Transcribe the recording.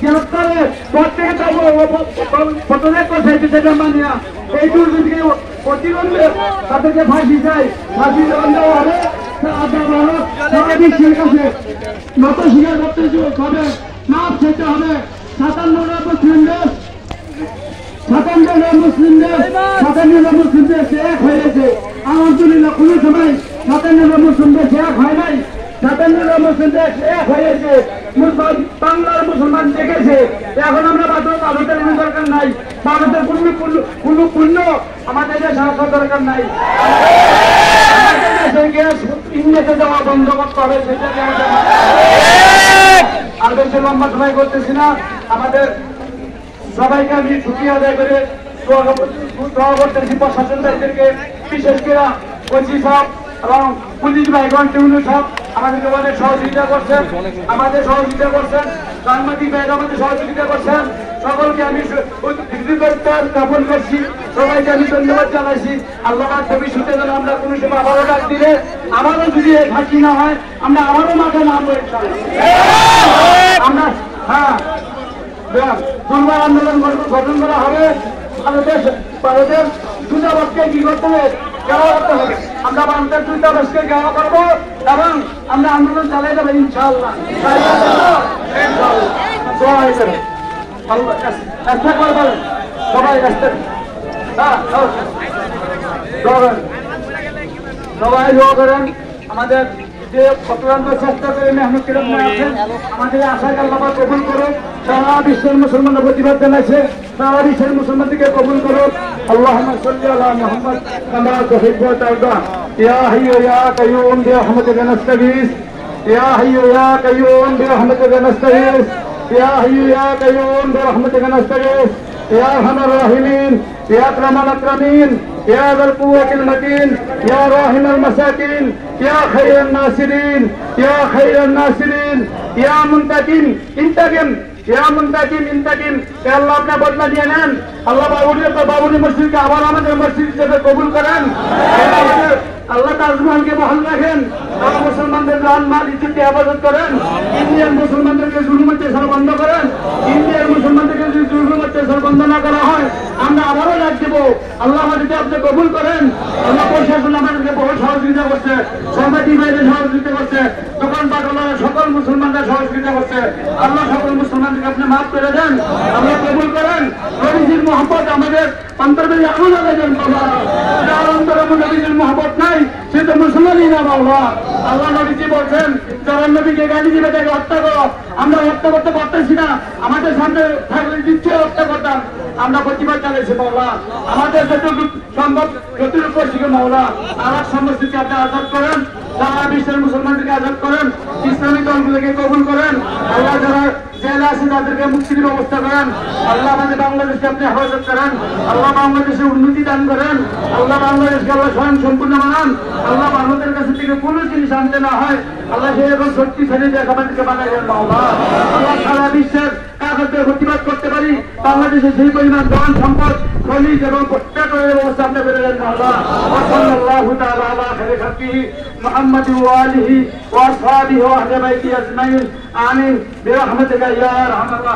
গ্রেপ্তারে দেওয়া হবে। নত স্বীকার করতে হবে না খেতে হবে। সাতান্ন মুসলিমদের সাতান্ন মুসলিমদের সাতান্ন মুসলিমদের সে এক হয়েছে আলহামদুলিল্লাহ, কোনো সময় সাতান্ন মুসলিমদের সে এক হয় নাই। সাতান্ন মুসলিমদের সে এক হয়েছে মুসলমান, বাংলার মুসলমান দেখেছে। এখন আমরা ভারত ভারতের কোনো দরকার নাই। ভারতের কোনো কোনো পুণ্য আমাদের দেশে আসার দরকার নাই। আমাদের দেশে যাওয়া বন্ধ করতে হবে, সেটা লম্বা সময় করতেছি না। আমাদের সবাইকে আমি ছুটি আদায় করে বিশেষ করে পুলিশ ভাইগণ, টিউনু সব আমাদেরকে অনেক সহযোগিতা করছেন। আমাদের সহযোগিতা করছেন। সাংবাদিক ভাইরা আমাদের সহযোগিতা করছেন। সকলকে আমি জ্ঞাপন করছি। সবাইকে আমি ধন্যবাদ জানাইছি। আল্লাহ ভবিষ্যতে যেন আমরা কোনো সময় আবারও ডাক দিলে আমারও যদি ফাঁকি না হয়, আমরা আবারও মাঠে নামবো আমরা হ্যাঁ দুর্বার আন্দোলন গঠন করা হবে। ভারতের ভারতের দূতাবাসকে কি করতে হবে। করতে হবে আমরা ভারতের দূতাবাসকে গেওয়া করব এবং আমরা আন্দোলন চালাই যাব ইনশাল্লাহ। দোয়া হয়ে যাবে। রাস্তা করে বলেন। সবাই রাস্তা সবাই দোয়া করেন আমাদের যে অক্লান্ত চেষ্টা করে মেহনত করে মনে আছেন আমাদের আশাকে আল্লাহ পাক কবুল করুন সারা বিশ্বের মুসলমানরা প্রতিবাদ জানাইছে সারা বিশ্বের মুসলমানদেরকে কবুল করুন আল্লাহ সাল্লি আলা মুহাম্মদ কামা তুহিব্বু ওয়া তারদা ইয়া হাইয়ু ইয়া কাইয়ুম বিরহমাতিকা নাস্তাগীস ইয়া হাইয়ু ইয়া কাইয়ুম বিরহমাতিকা নাস্তাগীস ইয়া হাইয়ু ইয়া কাইয়ুম বিরহমাতিকা নাস্তাগীস يا ارحم الراحمين يا اكرم الاكرمين يا ذا القوة المتين يا راحم المساكين يا خير الناصرين يا خير الناصرين يا منتقم انتقم يا منتقم انتقم يا الله আপনি বদলা দিয়ে নেন আল্লাহ বাবুরি বাবুরি মসজিদকে আবার আমাদের মসজিদ হিসেবে কবুল করেন আল্লাহ তাজমহলকে বহাল রাখেন আর মুসলমানদের জান মাল ইজ্জতকে হেফাজত করেন ইন্ডিয়ান মুসলমানদেরকে জুলুম অত্যাচার বন্ধ করেন ইন্ডিয়ার মুসলমানদেরকে যদি জুলুম অত্যাচার বন্ধ না করা হয় আল্লাহ আমাদেরকে আপনি কবুল করেন। আল্লাহ প্রশাসন আমাদেরকে বহু সহযোগিতা করছে, সাংবাদিক বাইরে সহযোগিতা করছে দোকানপাট ওনারা সকল মুসলমানরা সহযোগিতা করছে। আল্লাহ সকল মুসলমানদেরকে আপনি মাফ করে দেন আল্লাহ কবুল করেন। নবীজির মোহাম্মদ আমাদের অন্তর্বেদী আলাইছেন বাবা। যার অন্তরে নাই, সে তো মুসলমানই না, বাবা। আল্লাহ নবীজি বলছেন যারা নবীকে গালি দিবে তাকে হত্যা করো। আমরা হত্যা করতে পারতেছি না। আমাদের সামনে থাকলে নিশ্চয়ই হত্যা করতাম। আমরা প্রতিবাদ জানাইছি, মাওলা। আমাদের যতটুকু সম্ভব, যতটুকু শিখে মাওলা। আলাপ সমস্যাকে আপনি আজাদ করেন সারা বিশ্বের মুসলমানদেরকে আজাদ করেন ইসলামিক দলগুলোকে কবুল করেন আল্লাহ যারা জেলে আছে তাদেরকে মুক্তির ব্যবস্থা করেন। আল্লাহ আমাদের বাংলাদেশকে আপনি হেফাজত করেন। আল্লাহ বাংলাদেশে উন্নতি দান করেন। আল্লাহ বাংলাদেশকে আল্লাহ স্বয়ং সম্পূর্ণ বানান। আল্লাহ ভারতের কাছে থেকে কোনো জিনিস আনতে না হয়। আল্লাহ সেই এখন শক্তিশালী দেশ আমাদেরকে বানাই দেন আল্লাহ সারা বিশ্বের কাগজের প্রতিবাদ করতে পারি। বাংলাদেশে সেই পরিমাণ ধন সম্পদ খনিজ এবং পেট্রোলের ব্যবস্থা আপনি বেড়ে দেন মাওলা। ওয়াসাল্লাল্লাহু তাআলা আলা नबी मोहम्मद वाली वाहद बैती अजमैन आमीन बेरहमत का यार हमारा